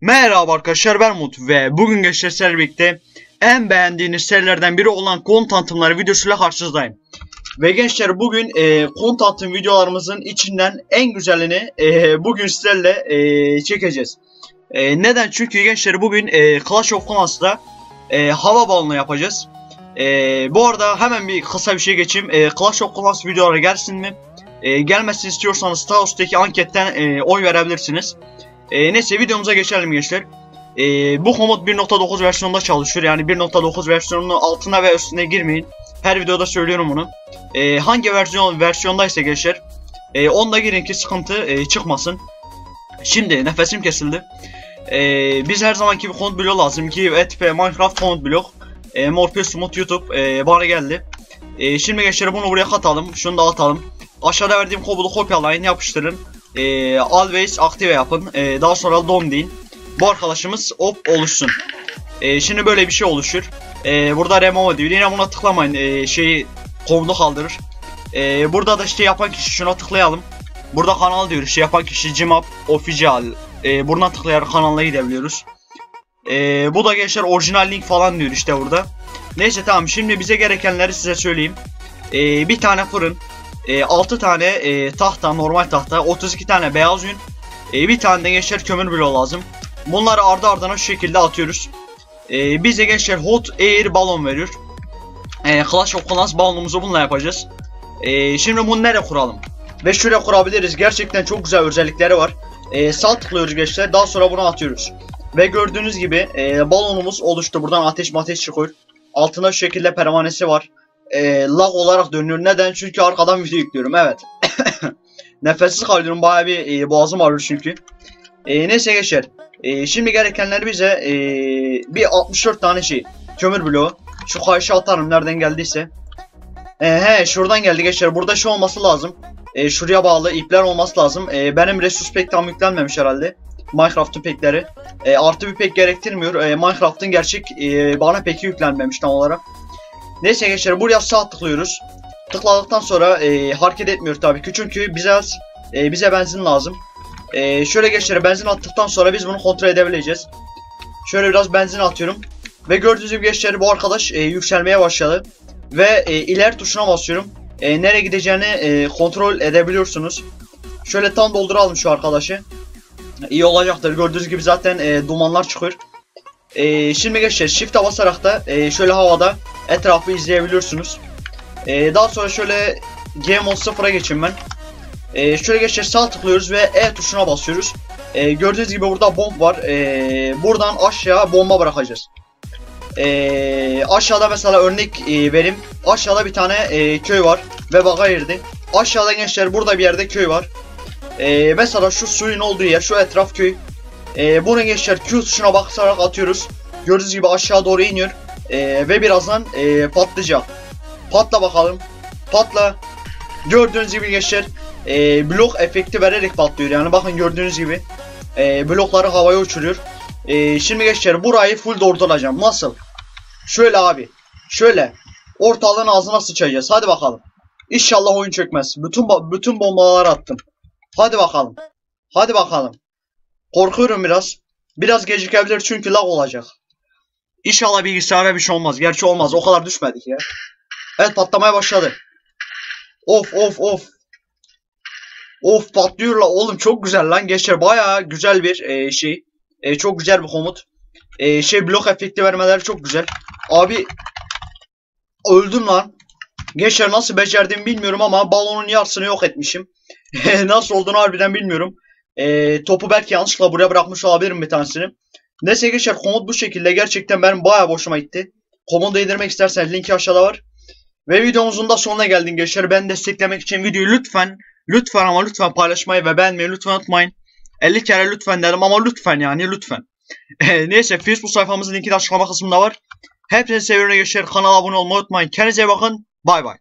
Merhaba arkadaşlar ben Umut ve bugün gençler birlikte en beğendiğiniz serilerden biri olan konu tanıtımları videosuyla karşınızdayım. Ve gençler bugün e, konu tanıtım videolarımızın içinden en güzelini e, bugün sizlerle e, çekeceğiz. E, neden? Çünkü gençler bugün e, Clash of Clans'da e, hava balonu yapacağız. E, bu arada hemen bir kısa bir şey geçeyim. E, Clash of Clans videoları gelsin mi? E, gelmesini istiyorsanız sağ üstteki anketten e, oy verebilirsiniz. E, neyse videomuza geçelim gençler. E, bu komut 1.9 versiyonunda çalışıyor. Yani 1.9 versiyonunun altına ve üstüne girmeyin. Her videoda söylüyorum bunu. E, hangi versiyon versiyondaysa gençler. E, onda girin ki sıkıntı e, çıkmasın. Şimdi nefesim kesildi. E, biz her zamanki bir komut bloğu lazım ki ETP Minecraft komut blok. E, Morpheus Smooth YouTube e, bana geldi. E, şimdi gençler bunu buraya katalım. Şunu da atalım. Aşağıda verdiğim kodu kopyalayın yapıştırın e, always aktive yapın. E, daha sonra dom deyin. Bu arkadaşımız op oluşsun. E, şimdi böyle bir şey oluşur. E, burada remove diyor. Yine buna tıklamayın. E, şeyi komutu kaldırır. E, burada da işte yapan kişi şuna tıklayalım. Burada kanal diyor. Şey yapan kişi Cimap Official. E, buradan tıklayarak kanalına gidebiliyoruz. E, bu da gençler orijinal link falan diyor işte burada. Neyse tamam şimdi bize gerekenleri size söyleyeyim. E, bir tane fırın e, 6 tane e, tahta normal tahta 32 tane beyaz yün. E, bir tane de gençler kömür bloğu lazım. Bunları ardı ardına şu şekilde atıyoruz. E, bize gençler hot air balon veriyor. E, Clash of Clans balonumuzu bununla yapacağız. E, şimdi bunu nereye kuralım? Ve şuraya kurabiliriz. Gerçekten çok güzel özellikleri var. E, sağ tıklıyoruz gençler. Daha sonra bunu atıyoruz. Ve gördüğünüz gibi e, balonumuz oluştu. Buradan ateş ateş çıkıyor. Altına şu şekilde pervanesi var e, lag olarak dönüyor. Neden? Çünkü arkadan video yüklüyorum. Evet. Nefessiz kalıyorum. Bayağı bir e, boğazım ağrıyor çünkü. E, neyse geçer. E, şimdi gerekenler bize e, bir 64 tane şey. Kömür bloğu. Şu karşı atarım nereden geldiyse. E, he şuradan geldi geçer. Burada şu olması lazım. E, şuraya bağlı ipler olması lazım. E, benim resus pek tam yüklenmemiş herhalde. Minecraft'ın pekleri. E, artı bir pek gerektirmiyor. E, Minecraft'ın gerçek e, bana peki yüklenmemiş tam olarak. Neyse gençler buraya sağ tıklıyoruz. Tıkladıktan sonra e, hareket etmiyor tabii ki çünkü bize e, bize benzin lazım. E, şöyle gençler benzin attıktan sonra biz bunu kontrol edebileceğiz. Şöyle biraz benzin atıyorum. Ve gördüğünüz gibi gençler bu arkadaş e, yükselmeye başladı. Ve e, iler tuşuna basıyorum. E, nereye gideceğini e, kontrol edebiliyorsunuz. Şöyle tam dolduralım şu arkadaşı. İyi olacaktır. Gördüğünüz gibi zaten e, dumanlar çıkıyor. E, şimdi gençler shift'e basarak da e, şöyle havada etrafı izleyebiliyorsunuz. Ee, daha sonra şöyle Game Mode 0'a geçeyim ben. Ee, şöyle geçer sağ tıklıyoruz ve E tuşuna basıyoruz. Ee, gördüğünüz gibi burada bomb var. Ee, buradan aşağı bomba bırakacağız. Ee, aşağıda mesela örnek e, verim. Aşağıda bir tane e, köy var ve baga girdi. Aşağıda gençler burada bir yerde köy var. Ee, mesela şu suyun olduğu yer şu etraf köy. Ee, bunu gençler Q tuşuna basarak atıyoruz. Gördüğünüz gibi aşağı doğru iniyor. Ee, ve birazdan e, patlayacak. Patla bakalım. Patla. Gördüğünüz gibi gençler e, blok efekti vererek patlıyor. Yani bakın gördüğünüz gibi e, blokları havaya uçuruyor. E, şimdi gençler burayı full dolduracağım. Nasıl? Şöyle abi. Şöyle. Ortalığın ağzına sıçacağız. Hadi bakalım. İnşallah oyun çökmez. Bütün bütün bombaları attım. Hadi bakalım. Hadi bakalım. Korkuyorum biraz. Biraz gecikebilir çünkü lag olacak. İnşallah bilgisayara bir şey olmaz. Gerçi olmaz. O kadar düşmedik ya. Evet patlamaya başladı. Of of of. Of patlıyor la oğlum çok güzel lan geçer baya güzel bir e, şey. E, çok güzel bir komut. E, şey blok efekti vermeleri çok güzel. Abi öldüm lan. Geçer nasıl becerdim bilmiyorum ama balonun yarısını yok etmişim. nasıl olduğunu harbiden bilmiyorum. E, topu belki yanlışlıkla buraya bırakmış olabilirim bir tanesini. Neyse geçer komut bu şekilde gerçekten benim baya boşuma gitti. Komodu indirmek isterseniz linki aşağıda var. Ve videomuzun da sonuna geldik gençler. Ben desteklemek için videoyu lütfen lütfen ama lütfen paylaşmayı ve beğenmeyi lütfen unutmayın. 50 kere lütfen dedim ama lütfen yani lütfen. Neyse Facebook sayfamızın linki de açıklama kısmında var. Hepinizi seviyorum gençler. Kanala abone olmayı unutmayın. Kendinize bakın. Bay bay.